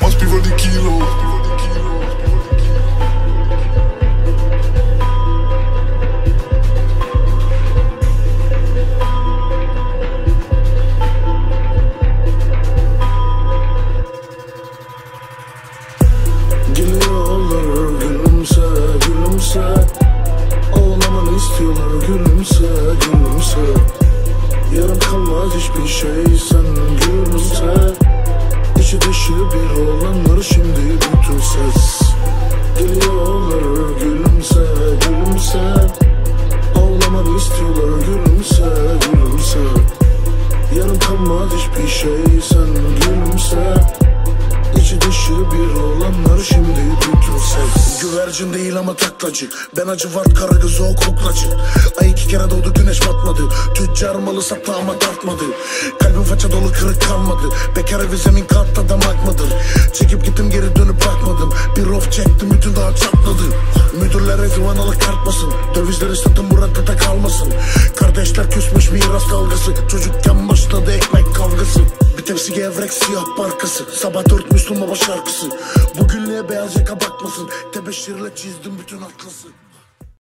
Must be running kilo. Gülümse gülümse Ağlamanı istiyorlar gülümse gülümse Yarım kalmaz hiçbir şey sen gülümse. İçi dışı bir olanlar şimdi bütün ses. Geliyorlar gülümse gülümse. Ağlamanı istiyorlar gülümse gülümse. Yarım kalmaz hiçbir şey sen gülümse Dışı bir olanlar şimdi ses Güvercin değil ama taklacı. Ben acı var kara gözü o kuklacı. Ay iki kere doğdu güneş batmadı. Tüccar malı sattı ama tartmadı Kalbim faça dolu kırık kalmadı. Bekar evi zemin katta damak mıdır Çekip gittim geri dönüp bakmadım. Bir of çektim bütün dağ çatladı. Müdürler ezvan alıp kartmasın Dövizleri satın burada da kalmasın. Kardeşler küsmüş miras kavgası Çocukken başladı tepsi gevrek siyah parkası. Sabah dört Müslüm Baba şarkısı. Bugünlüğe beyaz yaka bakmasın. Tebeşirle çizdim bütün atlası